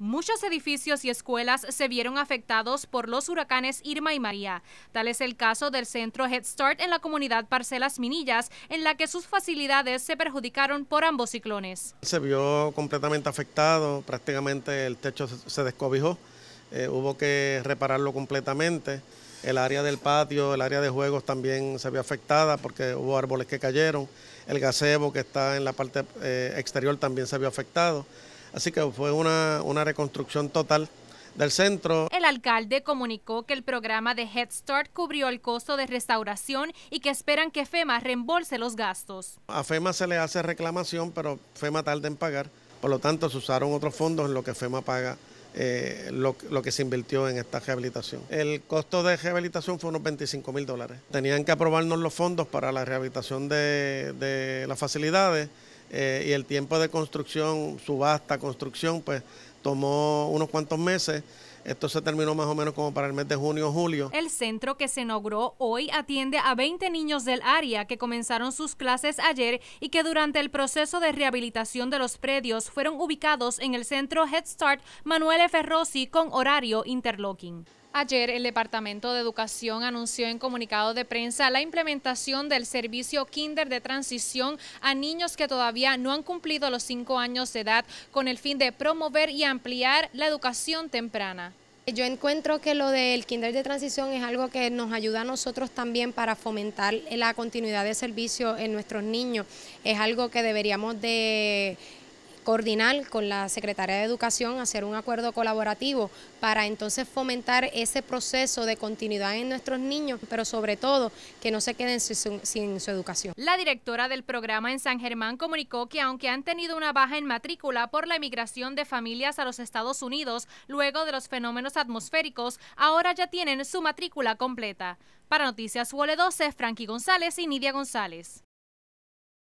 Muchos edificios y escuelas se vieron afectados por los huracanes Irma y María. Tal es el caso del centro Head Start en la comunidad Parcelas Minillas, en la que sus facilidades se perjudicaron por ambos ciclones. Se vio completamente afectado, prácticamente el techo se descobijó, eh, hubo que repararlo completamente. El área del patio, el área de juegos también se vio afectada porque hubo árboles que cayeron. El gazebo que está en la parte eh, exterior también se vio afectado. Así que fue una, una reconstrucción total del centro. El alcalde comunicó que el programa de Head Start cubrió el costo de restauración y que esperan que FEMA reembolse los gastos. A FEMA se le hace reclamación, pero FEMA tarda en pagar. Por lo tanto, se usaron otros fondos en lo que FEMA paga eh, lo, que se invirtió en esta rehabilitación. El costo de rehabilitación fue unos 25 mil dólares. Tenían que aprobarnos los fondos para la rehabilitación de, de las facilidades eh, y el tiempo de construcción, subasta, construcción, pues tomó unos cuantos meses. Esto se terminó más o menos como para el mes de junio o julio. El centro que se inauguró hoy atiende a 20 niños del área que comenzaron sus clases ayer y que durante el proceso de rehabilitación de los predios fueron ubicados en el centro Head Start Manuel F. Rossi con horario interlocking. Ayer el Departamento de Educación anunció en comunicado de prensa la implementación del servicio Kinder de transición a niños que todavía no han cumplido los cinco años de edad con el fin de promover y ampliar la educación temprana. Yo encuentro que lo del kinder de transición es algo que nos ayuda a nosotros también para fomentar la continuidad de servicio en nuestros niños. Es algo que deberíamos de coordinar con la Secretaría de Educación, hacer un acuerdo colaborativo para entonces fomentar ese proceso de continuidad en nuestros niños, pero sobre todo que no se queden sin, su educación. La directora del programa en San Germán comunicó que aunque han tenido una baja en matrícula por la emigración de familias a los Estados Unidos luego de los fenómenos atmosféricos, ahora ya tienen su matrícula completa. Para Noticias UOL 12, Frankie González y Nidia González.